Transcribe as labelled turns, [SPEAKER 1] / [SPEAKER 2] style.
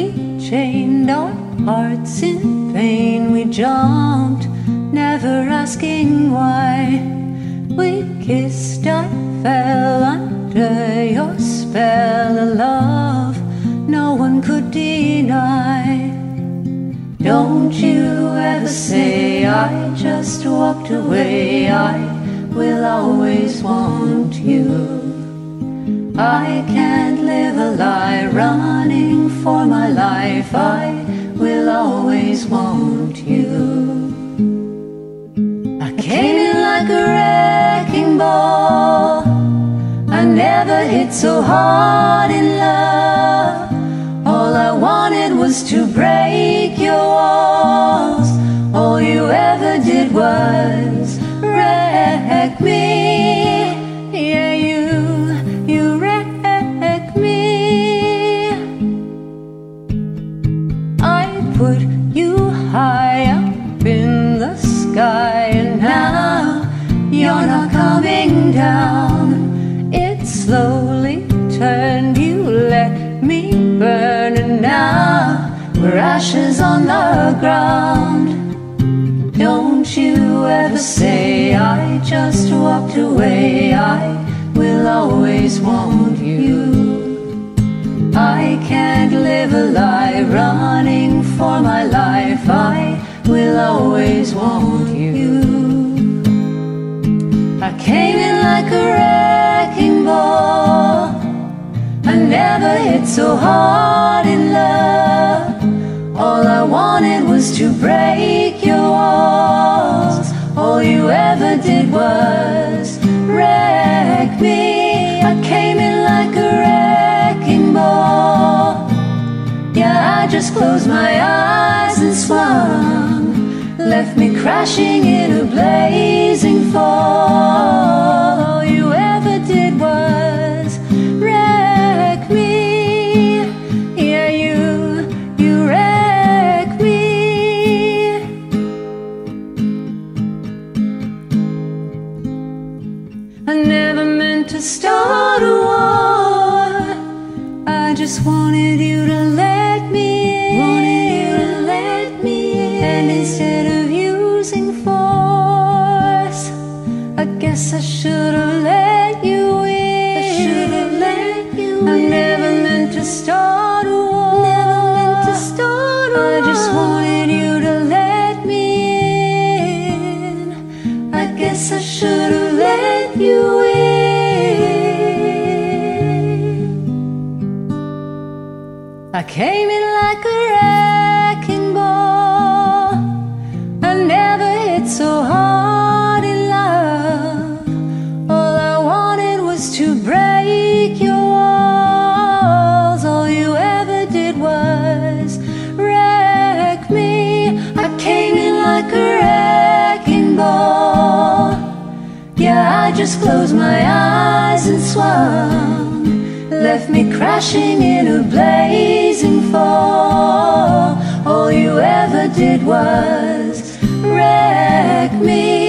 [SPEAKER 1] We chained our hearts in vain. We jumped, never asking why. We kissed, I fell under your spell of love. No one could deny. Don't you ever say I just walked away. I will always want you. I can't live a lie running for my life. I will always want you. I came in like a wrecking ball. I never hit so hard in love. All I wanted was to break your walls. All you ever did was you're not coming down. It slowly turned, you let me burn, and now we're ashes on the ground. Don't you ever say I just walked away. I will always want you. I can't live a lie running for my life. I will always want you. I came in like a wrecking ball. I never hit so hard in love. All I wanted was to break your walls. All you ever did was wreck me. I came in like a wrecking ball. Yeah, I just closed my eyes and swung. Left me crashing in a blazing fall. All you ever did was wreck me. Yeah, you, you wreck me. I never meant to start a war. I just wanted you to guess I should have let you in. I should have let you in. I never meant to start a war. Never meant to start a war. I just wanted you to let me in. I guess I should have let you in. I came in like a just closed my eyes and swung. Left me crashing in a blazing fall. All you ever did was wreck me.